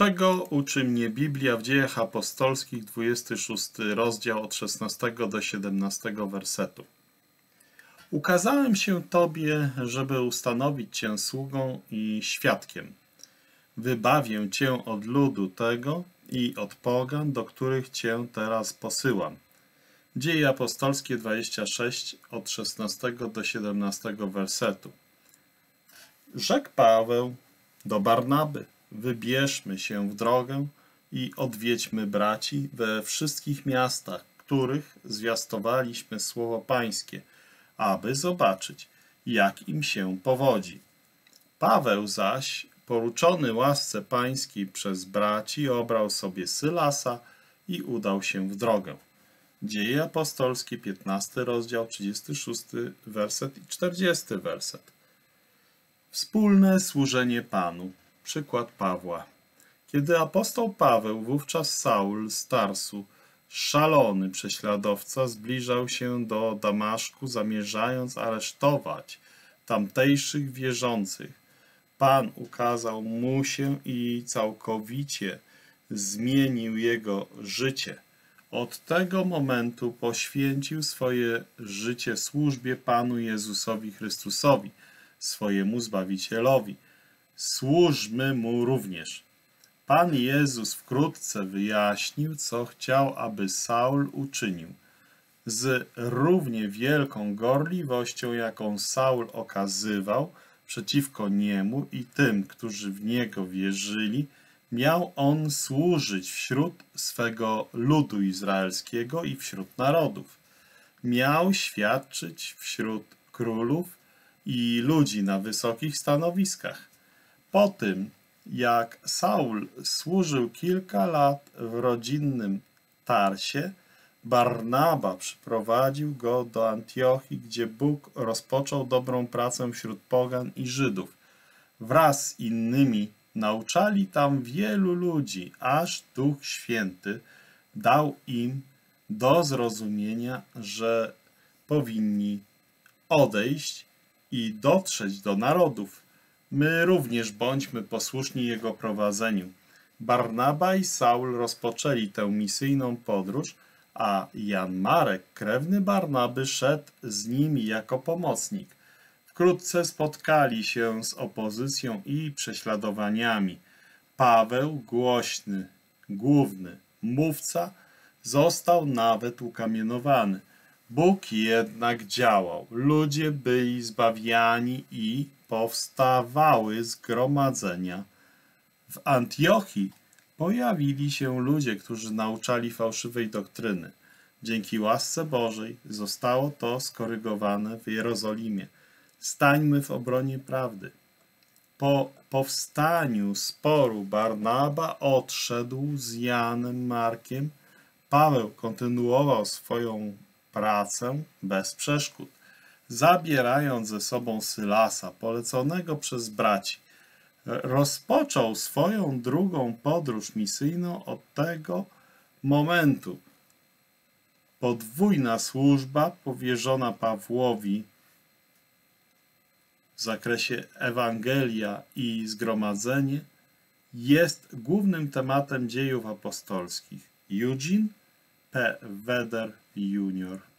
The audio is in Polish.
Czego uczy mnie Biblia w Dziejach Apostolskich, 26 rozdział od 16 do 17 wersetu? Ukazałem się Tobie, żeby ustanowić Cię sługą i świadkiem. Wybawię Cię od ludu tego i od pogan, do których Cię teraz posyłam. Dzieje apostolskie 26 od 16 do 17 wersetu. Rzekł Paweł do Barnaby – wybierzmy się w drogę i odwiedźmy braci we wszystkich miastach, których zwiastowaliśmy słowo Pańskie, aby zobaczyć, jak im się powodzi. Paweł zaś, poruczony łasce pańskiej przez braci, obrał sobie Sylasa i udał się w drogę. Dzieje apostolskie, 15 rozdział, 36 werset i 40 werset. Wspólne służenie Panu. Przykład Pawła. Kiedy apostoł Paweł, wówczas Saul z Tarsu, szalony prześladowca, zbliżał się do Damaszku, zamierzając aresztować tamtejszych wierzących, Pan ukazał mu się i całkowicie zmienił jego życie. Od tego momentu poświęcił swoje życie służbie Panu Jezusowi Chrystusowi, swojemu Zbawicielowi – służmy Mu również. Pan Jezus wkrótce wyjaśnił, co chciał, aby Saul uczynił. Z równie wielką gorliwością, jaką Saul okazywał przeciwko niemu i tym, którzy w niego wierzyli, miał on służyć wśród swego ludu izraelskiego i wśród narodów. Miał świadczyć wśród królów i ludzi na wysokich stanowiskach. Po tym, jak Saul służył kilka lat w rodzinnym Tarsie, Barnaba przyprowadził go do Antiochii, gdzie Bóg rozpoczął dobrą pracę wśród pogan i Żydów. Wraz z innymi nauczali tam wielu ludzi, aż Duch Święty dał im do zrozumienia, że powinni odejść i dotrzeć do narodów, My również bądźmy posłuszni Jego prowadzeniu. Barnaba i Saul rozpoczęli tę misyjną podróż, a Jan Marek, krewny Barnaby, szedł z nimi jako pomocnik. Wkrótce spotkali się z opozycją i prześladowaniami. Paweł, głośny, główny mówca, został nawet ukamienowany. Bóg jednak działał. Ludzie byli zbawiani i powstawały zgromadzenia. W Antiochii pojawili się ludzie, którzy nauczali fałszywej doktryny. Dzięki łasce Bożej zostało to skorygowane w Jerozolimie. Stańmy w obronie prawdy. Po powstaniu sporu Barnaba odszedł z Janem Markiem. Paweł kontynuował swoją pracę bez przeszkód zabierając ze sobą Sylasa, poleconego przez braci. Rozpoczął swoją drugą podróż misyjną od tego momentu. Podwójna służba powierzona Pawłowi w zakresie Ewangelia i zgromadzenie jest głównym tematem dziejów apostolskich. Eugene P. Vedder Jr.